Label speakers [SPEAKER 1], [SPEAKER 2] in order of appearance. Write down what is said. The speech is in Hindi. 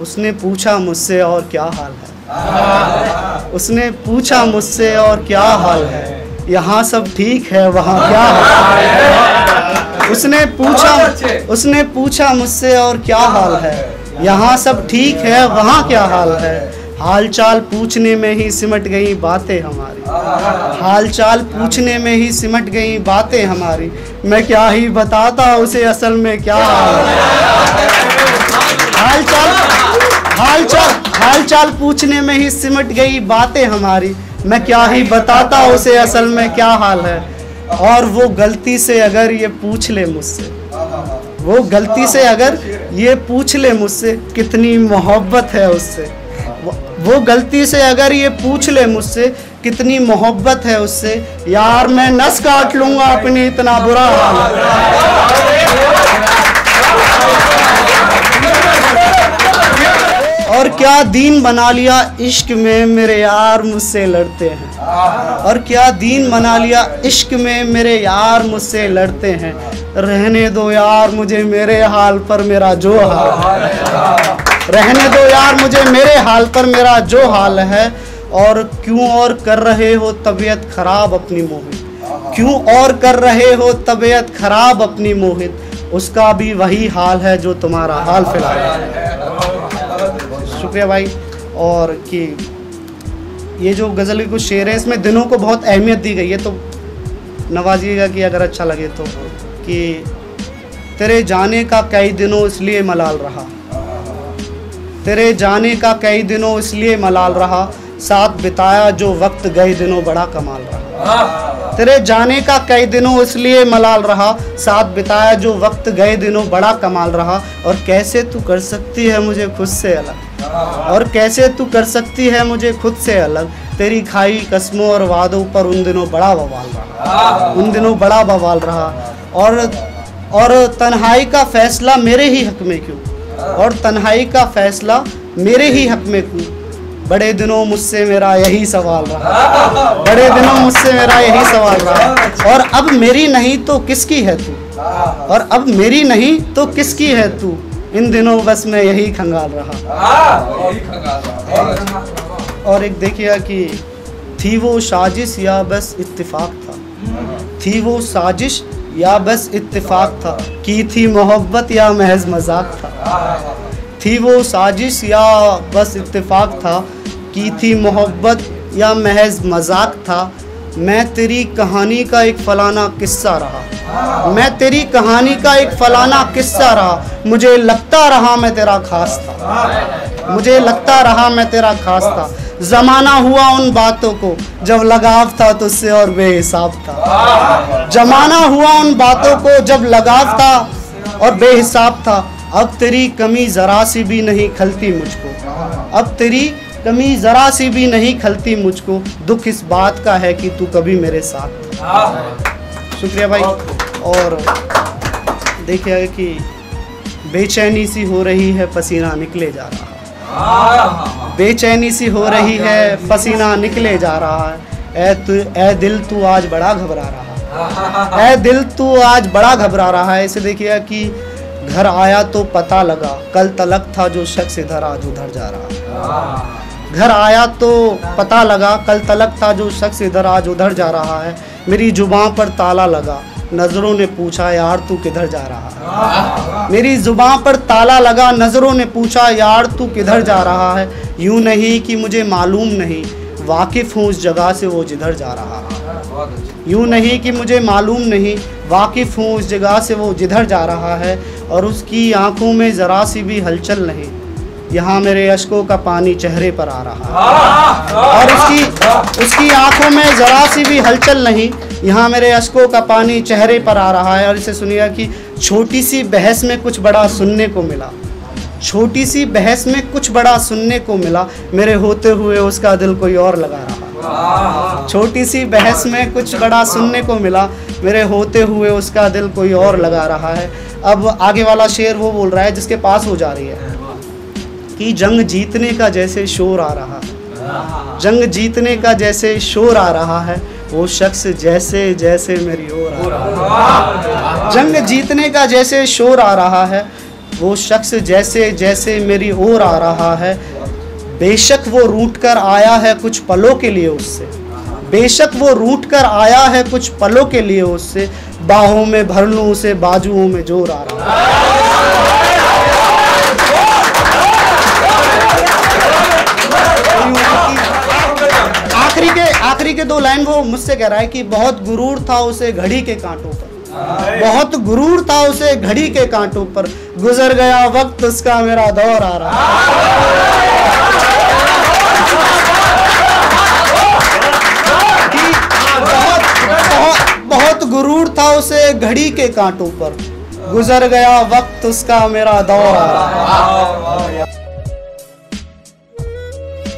[SPEAKER 1] उसने पूछा मुझसे और क्या हाल है? उसने पूछा मुझसे और क्या हाल है? यहाँ सब ठीक है वहाँ क्या हाल है? उसने पूछा उसने पूछा मुझसे और क्या हाल है? यहाँ सब ठीक है वहाँ क्या हाल है? हाल चाल पूछने में ही सिमट गई बातें हमारी। हाल चाल पूछने में ही सिमट गई बातें हमारी। मैं क्या ही बताता उसे असल में क्या हाल है? हाल चाल हाल चाल हाल चाल पूछने में ही सिमट गई बातें हमारी। मैं क्या ही बताता उसे असल में क्या हाल है। और वो गलती से अगर ये पूछ ले मुझसे। वो गलती से अगर ये पूछ ले मुझसे, कितनी मोहब्बत है उससे। वो- गलती से अगर ये पूछ ले मुझसे, कितनी मोहब्बत है उससे। यार, मैं नस काट लूँगा अपनी इतना बुरा हाल। और क्या दीन बना लिया इश्क में मेरे यार मुझसे लड़ते हैं? और क्या दीन बना लिया इश्क में मेरे यार मुझसे लड़ते हैं? रहने दो यार मुझे मेरे हाल पर मेरा जो हाल है। रहने दो यार मुझे मेरे हाल पर मेरा जो हाल है। और क्यों और कर रहे हो तबीयत खराब अपनी मोहित? क्यों और कर रहे हो तबीयत खराब अपनी मोहित? उसका भी वही हाल है जो तुम्हारा हाल फ़िलहाल है। शुक्रिया भाई। और कि ये जो गज़ल के कुछ शेर हैं, इसमें दिनों को बहुत अहमियत दी गई है तो नवाजिएगा कि अगर अच्छा लगे तो। कि तेरे जाने का कई दिनों इसलिए मलाल रहा। तेरे जाने का कई दिनों इसलिए मलाल रहा, साथ बिताया जो वक्त गए दिनों बड़ा कमाल रहा। तेरे जाने का कई दिनों इसलिए मलाल रहा, साथ बिताया जो वक्त गए दिनों बड़ा कमाल रहा, और कैसे तू कर सकती है मुझे खुद से अलग? और कैसे तू कर सकती है मुझे खुद से अलग? तेरी खाई, कस्मों और वादों पर उन दिनों बड़ा बवाल रहा। उन दिनों बड़ा बवाल रहा। और और तन्हाई का फैसला मेरे ही हक में क्यों? और तन्हाई का फैसला मेरे ही हक में क्यों? बड़े दिनों मुझसे मेरा यही सवाल रहा। बड़े दिनों मुझसे मेरा यही सवाल रहा। और अब मेरी नहीं तो किसकी है तू? और अब मेरी नहीं तो किसकी है तू? इन दिनों बस मैं यही खंगाल रहा। और एक देखिए कि थी वो साजिश या बस इत्तेफाक था। थी वो साजिश या बस इत्तेफाक था। की थी मोहब्बत या महज मज़ाक था। थी वो साजिश या बस इत्तेफाक था। की थी मोहब्बत या महज मज़ाक था। मैं तेरी कहानी का एक फलाना किस्सा रहा। मैं तेरी कहानी का एक फलाना किस्सा रहा। मुझे लगता रहा मैं तेरा खास था। मुझे लगता रहा मैं तेरा खास था। जमाना हुआ उन बातों को। जब लगाव था तुझसे और बेहिसाब था। जमाना हुआ उन बातों को। जब लगाव था और बेहिसाब था। अब तेरी कमी जरा सी भी नहीं खलती मुझको। अब तेरी कमी जरा सी भी नहीं खलती मुझको। दुख इस बात का है कि तू कभी मेरे साथ शुक्रिया भाई। और देखिए कि बेचैनी सी हो रही है, पसीना निकले जा रहा है। बेचैनी सी हो रही है, पसीना निकले जा रहा है। ए तू ए दिल तू आज बड़ा घबरा रहा है। ए दिल तू आज बड़ा घबरा रहा है। इसे देखिए कि घर आया तो पता लगा, कल तलक था जो शख्स इधर, आज उधर जा रहा है। घर आया तो पता लगा, कल तलक था जो शख्स इधर, आज उधर जा रहा है। मेरी जुबां पर ताला लगा। नज़रों ने पूछा, यार, तू किधर जा रहा है? मेरी जुबां पर ताला लगा, नज़रों ने पूछा, यार, तू किधर जा रहा है? यूँ नहीं कि मुझे मालूम नहीं। वाकिफ़ हूँ उस जगह से, वो जिधर जा रहा है। यूँ नहीं कि मुझे मालूम नहीं। वाकिफ़ हूँ उस जगह से, वो जिधर जा रहा है। और उसकी आँखों में ज़रा सी भी हलचल नहीं। यहाँ मेरे अशकों का पानी चेहरे पर आ रहा है। और उसकी उसकी आँखों में ज़रा सी भी हलचल नहीं यहाँ मेरे अशकों का पानी चेहरे पर आ रहा है। और इसे सुनिएगा कि छोटी सी बहस में कुछ बड़ा सुनने को मिला। छोटी सी बहस में कुछ बड़ा सुनने को मिला। मेरे होते हुए उसका दिल कोई और लगा रहा। छोटी सी बहस में कुछ बड़ा सुनने को मिला। मेरे होते हुए उसका दिल कोई और लगा रहा है। अब आगे वाला शेर वो बोल रहा है जिसके पास हो जा रही है। कि जंग जीतने का जैसे शोर आ रहा है। जंग जीतने का जैसे शोर आ रहा है, वो शख्स जैसे जैसे मेरी ओर आ रहा है। जंग जीतने का जैसे शोर आ रहा है, वो शख्स जैसे जैसे मेरी ओर आ रहा है। बेशक वो रूट कर आया है कुछ पलों के लिए उससे। बेशक वो रूट कर आया है कुछ पलों के लिए उससे। बाहों में भर लूँ उसे, बाजुओं में ज़ोर आ रहा है। आखिरी के दो लाइन वो मुझसे कह रहा है कि बहुत गुरूर था उसे घड़ी के कांटों पर। बहुत गुरूर था उसे घड़ी के कांटों पर। गुजर गया वक्त, उसका मेरा दौर आ रहा बहुत बहुत गुरूर था उसे घड़ी के कांटों पर। गुजर गया वक्त, उसका मेरा दौर आ रहा